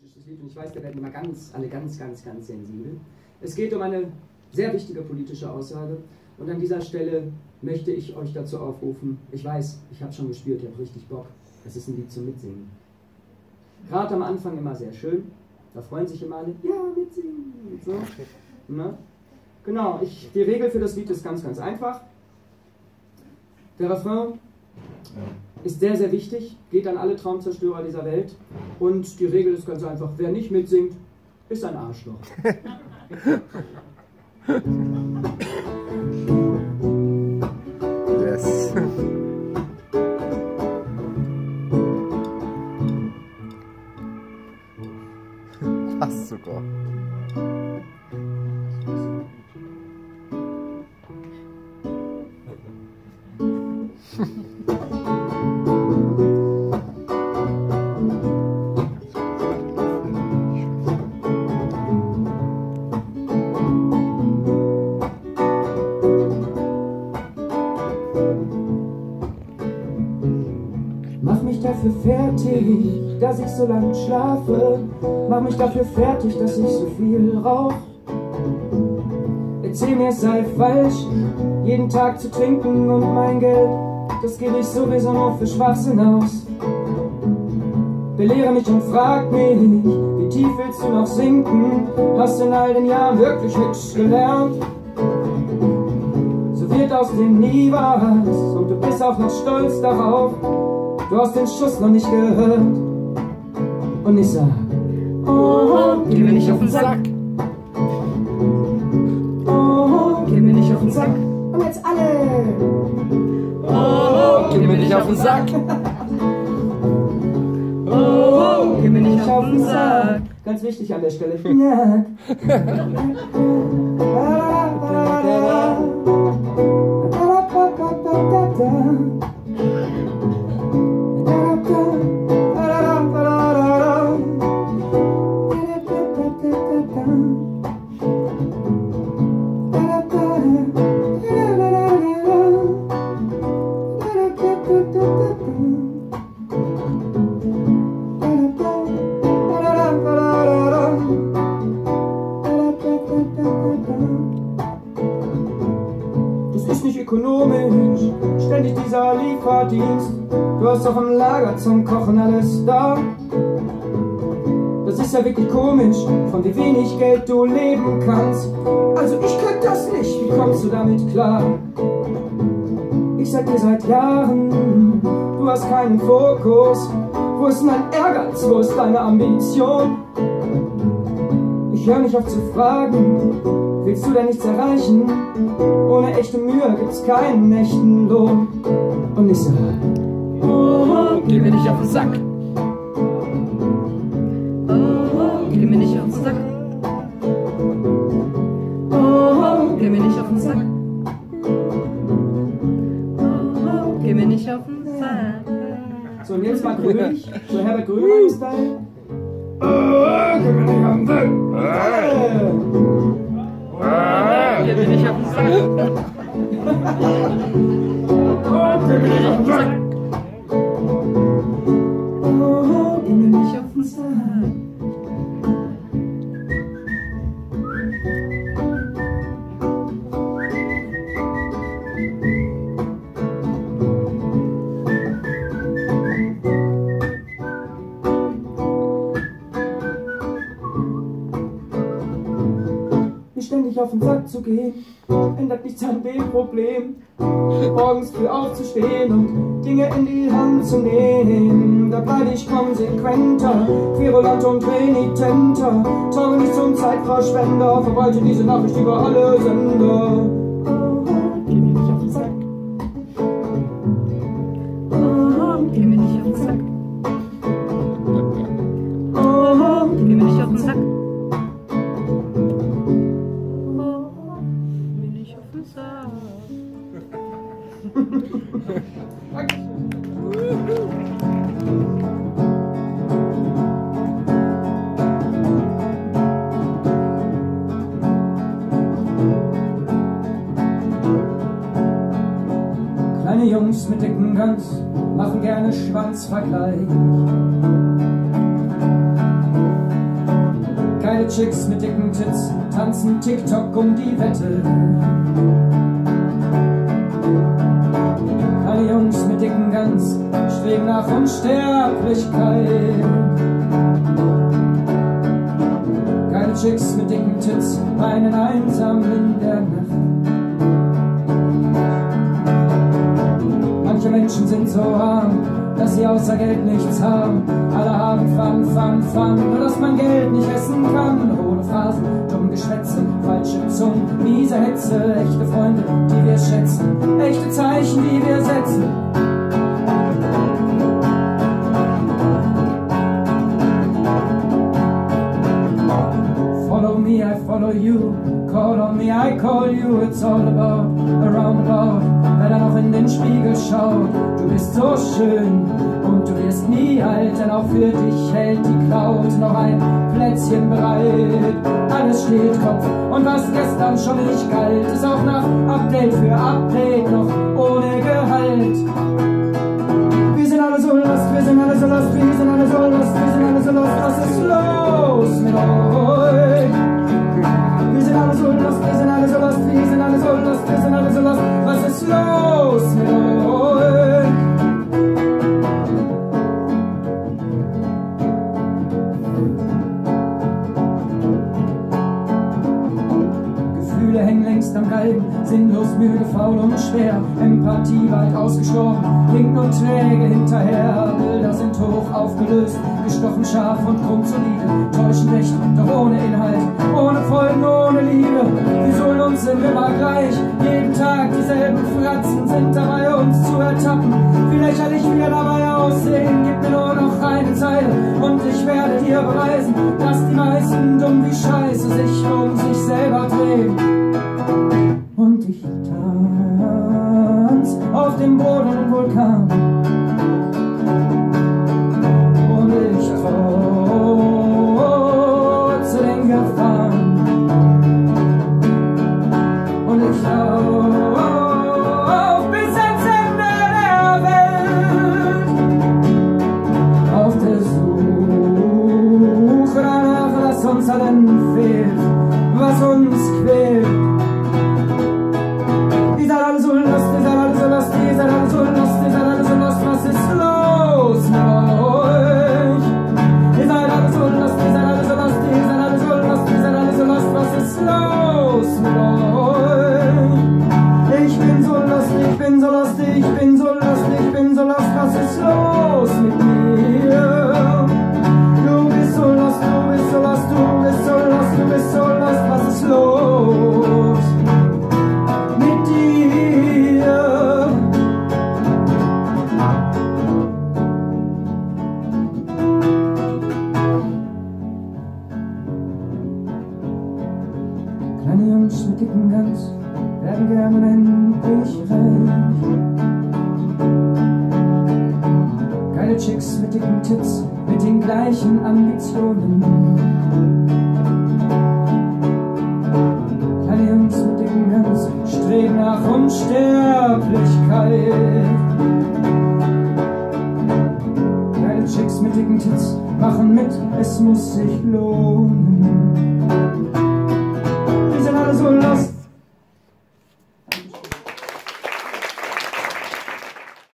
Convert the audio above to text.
politisches Lied und ich weiß, da werden immer ganz, alle ganz, ganz, ganz sensibel. Es geht um eine sehr wichtige politische Aussage und an dieser Stelle möchte ich euch dazu aufrufen, ich weiß, ich habe schon gespürt, ihr habt richtig Bock, es ist ein Lied zum Mitsingen. Gerade am Anfang immer sehr schön, da freuen sich immer alle, ja, mitsingen so. Ne? Genau, ich, die Regel für das Lied ist ganz, ganz einfach. Der Refrain ist sehr, sehr wichtig, geht an alle Traumzerstörer dieser Welt. Und die Regel ist ganz einfach, wer nicht mitsingt, ist ein Arschloch. dafür fertig, dass ich so lange schlafe. Mach mich dafür fertig, dass ich so viel rauch. Erzähl mir, es sei falsch, jeden Tag zu trinken und mein Geld, das gebe ich sowieso nur für Schwachsinn aus. Belehre mich und frag mich, wie tief willst du noch sinken? Hast in all den Jahren wirklich nichts gelernt? So wird aus dem nie was und du bist auch noch stolz darauf. Du hast den Schuss noch nicht gehört. Und ich sag, oh, geh mir nicht auf den Sack. Oh, geh mir nicht auf den Sack. Und jetzt alle. Oh, geh mir nicht auf den Sack. Oh, geh mir nicht auf den Sack. Ganz wichtig an der Stelle. Ja. Dieser Lieferdienst. Du hast doch im Lager zum Kochen alles da. Das ist ja wirklich komisch, von wie wenig Geld du leben kannst. Also ich könnte das nicht, wie kommst du damit klar? Ich sag dir seit Jahren, du hast keinen Fokus. Wo ist mein Ehrgeiz, wo ist deine Ambition? Ich höre nicht auf zu fragen, willst du denn nichts erreichen? Ohne echte Mühe gibt's keinen echten Lohn. Und ich sag, Oh, geh mir nicht auf den Sack. Oh, geh mir nicht auf den Sack. Oh, geh mir nicht auf den Sack. Oh, geh mir nicht auf den Sack. so und jetzt mal grünlich, so Herbert Grönemeyer-Style. Oh, geh mir nicht auf den Sack. Oh, ständig auf den Sack zu gehen, ändert nichts an dem Problem. Morgens früh aufzustehen und Dinge in die Hand zu nehmen. Da bleibe ich konsequenter, querulant und renitenter. Tauge nicht zum Zeitverschwender, verbreite diese Nachricht über alle Sender. Geh mir nicht auf den Sack. Geh mir nicht auf den Sack. Jungs mit dicken Guns machen gerne Schwanzvergleich. Chicks mit dicken Tits tanzen TikTok um die Wette. Alle Jungs mit dicken Guns streben nach Unsterblichkeit. Geile Chicks mit dicken Tits weinen einsam in der Nacht. Menschen sind so arm, dass sie außer Geld nichts haben. Alle haben Fun, Fun, Fun, nur dass man Geld nicht essen kann. Ohne Phrasen, dumm Geschwätze, falsche Zungen, miese Hetze, echte Freunde, die wir schätzen, echte Zeichen, die wir setzen. I call you. It's all about, around about. Wer da noch in den Spiegel schaut, du bist so schön und du wirst nie alt, denn auch für dich hält die Cloud noch ein Plätzchen bereit. Alles steht Kopf und was gestern schon nicht galt, ist auch nach Update für Update schwer. Empathie weit ausgestorben, hinkt nur träge hinterher. Bilder sind hoch aufgelöst, gestochen scharf und grundsolide. Täuschen echt, doch ohne Inhalt, ohne Folgen, ohne Liebe. Wir sohlen uns sind immer gleich, jeden Tag dieselben Fratzen sind dabei, uns zu ertappen. Wie lächerlich wir dabei aussehen, gib mir nur noch eine Zeile und ich werde dir beweisen, sudden werden gerne endlich reich. Geile Chicks mit dicken Tits, mit den gleichen Ambitionen. Kleine Jungs mit dicken Guns streben nach Unsterblichkeit. Geile Chicks mit dicken Tits machen mit, es muss sich lohnen.